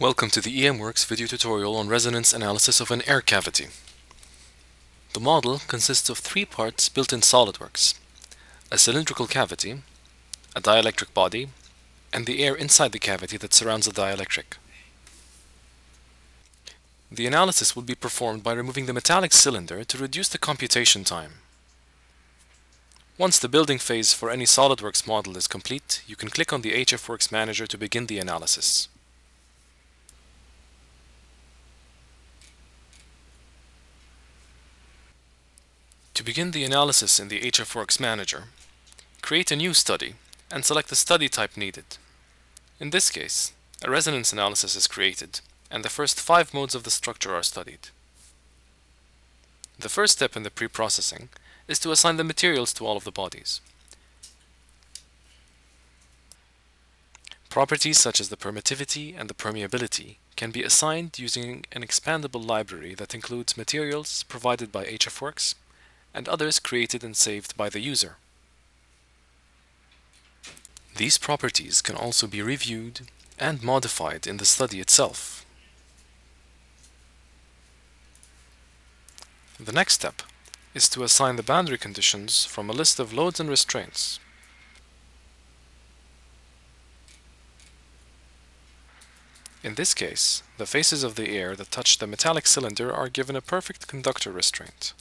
Welcome to the EMWorks video tutorial on resonance analysis of an air cavity. The model consists of three parts built in SOLIDWORKS. A cylindrical cavity, a dielectric body, and the air inside the cavity that surrounds the dielectric. The analysis will be performed by removing the metallic cylinder to reduce the computation time. Once the building phase for any SOLIDWORKS model is complete, you can click on the HFWorks Manager to begin the analysis. To begin the analysis in the HFWorks Manager, create a new study and select the study type needed. In this case, a resonance analysis is created and the first five modes of the structure are studied. The first step in the pre-processing is to assign the materials to all of the bodies. Properties such as the permittivity and the permeability can be assigned using an expandable library that includes materials provided by HFWorks and others created and saved by the user. These properties can also be reviewed and modified in the study itself. The next step is to assign the boundary conditions from a list of loads and restraints. In this case, the faces of the air that touch the metallic cylinder are given a perfect conductor restraint.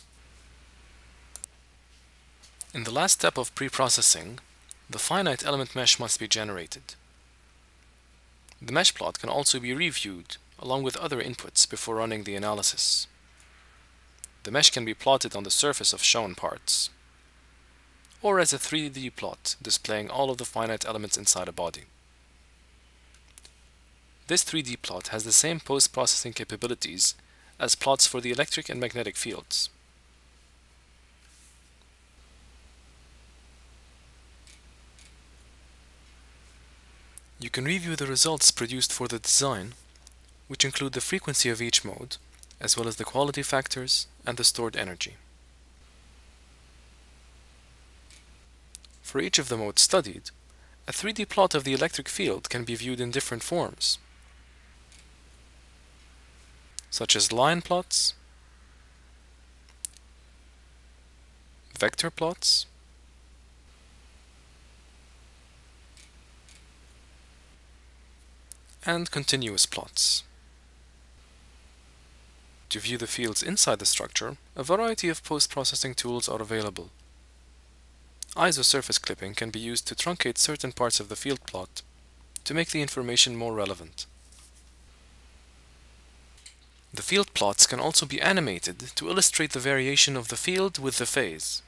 In the last step of pre-processing, the finite element mesh must be generated. The mesh plot can also be reviewed along with other inputs before running the analysis. The mesh can be plotted on the surface of shown parts, or as a 3D plot displaying all of the finite elements inside a body. This 3D plot has the same post-processing capabilities as plots for the electric and magnetic fields. You can review the results produced for the design, which include the frequency of each mode, as well as the quality factors and the stored energy. For each of the modes studied, a 3D plot of the electric field can be viewed in different forms, such as line plots, vector plots, and continuous plots. To view the fields inside the structure, a variety of post-processing tools are available. Isosurface clipping can be used to truncate certain parts of the field plot to make the information more relevant. The field plots can also be animated to illustrate the variation of the field with the phase.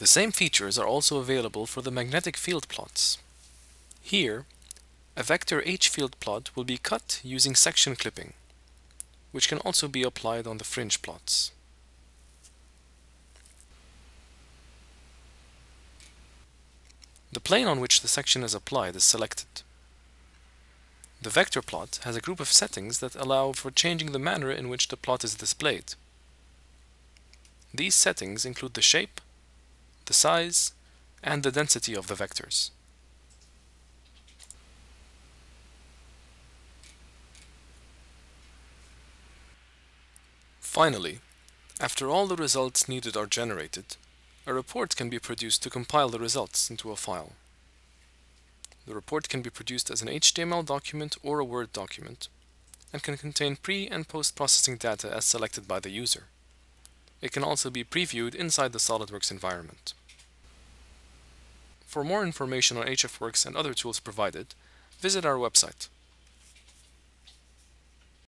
The same features are also available for the magnetic field plots. Here, a vector H field plot will be cut using section clipping, which can also be applied on the fringe plots. The plane on which the section is applied is selected. The vector plot has a group of settings that allow for changing the manner in which the plot is displayed. These settings include the shape, the size, and the density of the vectors. Finally, after all the results needed are generated, a report can be produced to compile the results into a file. The report can be produced as an HTML document or a Word document and can contain pre- and post-processing data as selected by the user. It can also be previewed inside the SOLIDWORKS environment. For more information on HFWorks and other tools provided, visit our website.